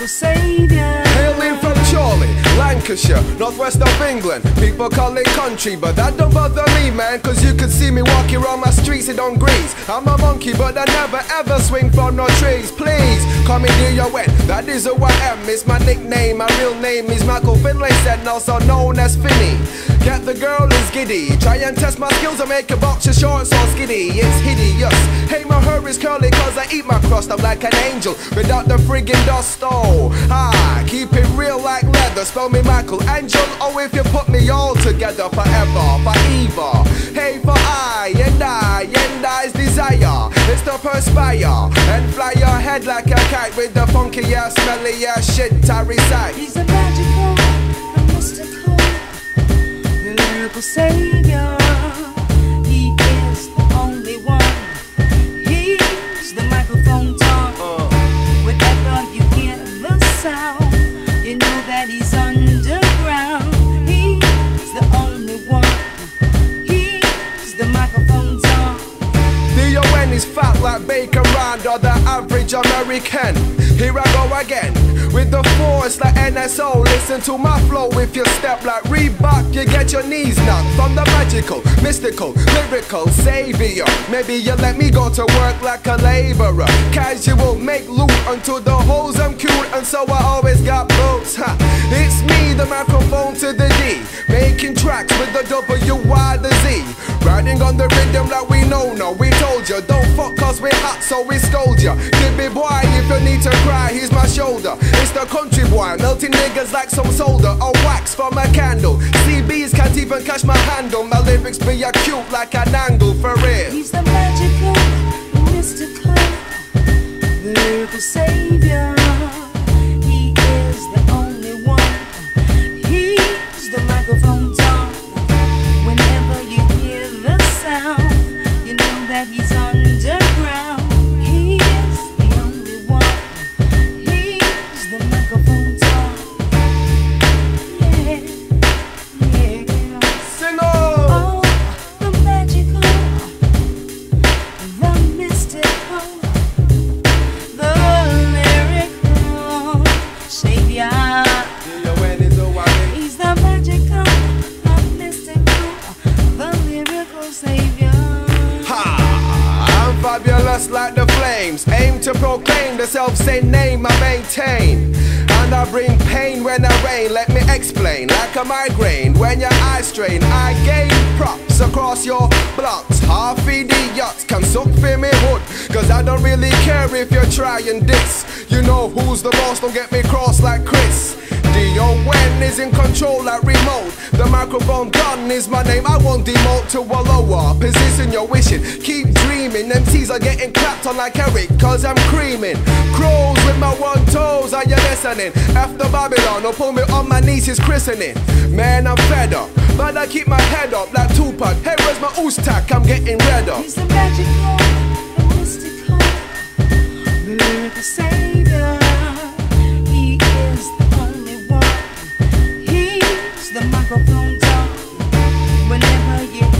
the savior. Hailing from Chorley, Lancashire, northwest of England. People call it country, but that don't bother me, man. Cause you can see me walking around my streets, it don't grease. I'm a monkey, but I never ever swing from no trees. Please, call me near your wet. That is who I am, it's my nickname. My real name is Michael Finlay, said also known as Finny. Get the girl is giddy. Try and test my skills and make a box of shorts so skinny. It's hideous. Hey, my hair is curly cause I eat my crust. I'm like an angel without the friggin' dust. Oh, ah, keep it real like leather. Spell me Michael Angel. Oh, if you put me all together forever, forever. Hey, for I and I and I's desire is to perspire and fly your head like a kite with the funky ass, smelly ass shit I recite. He's a magical, the savior. He is the only one. He's the microphone Don. Whenever you hear the sound, you know that he's underground. He's the only one. He's the microphone Don. D-O-N is fat like bacon round or the average American. Here I go again force like NSO. Listen to my flow if you step like Reebok, you get your knees knocked from the magical, mystical, lyrical savior. Maybe you let me go to work like a laborer. Casual, make loot until the holes I'm cute, and so I always got boots. Ha. It's me, the microphone to the D, making tracks with the W Y the Z. Riding on the rhythm like we know now. We told you, don't fuck cause we're hot, so we scold ya. Give me boy if you need to cry, he's my shoulder. It's the country boy, melting niggas like some solder. Or wax from a candle. CBs can't even catch my handle. My lyrics be acute like an angle for real. He's the magical, mystical, lyrical savior. Fabulous like the flames. Aim to proclaim the self-same name I maintain. And I bring pain when I rain. Let me explain. Like a migraine when your eyes strain. I gain props across your blocks. Half idiots can suck for me hood. Cause I don't really care if you're trying this. You know who's the boss, don't get me cross like Chris. D-O-N is in control like remote. The microphone gun is my name I won't demote to a lower position you're wishing. Keep dreaming, MCs are getting clapped on like Eric Cause I'm creaming. Crows with my one toes, are you listening? After Babylon, or pull me on my niece's christening. Man, I'm fed up But I keep my head up like Tupac. Hey, where's my oostak? I'm getting red up the microphone Don. Whenever you